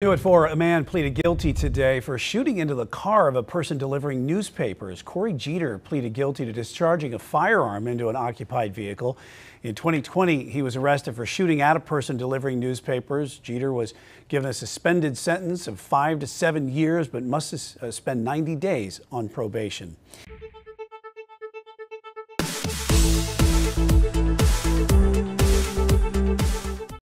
New at four, a man pleaded guilty today for shooting into the car of a person delivering newspapers. Corey Geter pleaded guilty to discharging a firearm into an occupied vehicle. In 2020, he was arrested for shooting at a person delivering newspapers. Jeter was given a suspended sentence of five to seven years, but must uh, spend 90 days on probation.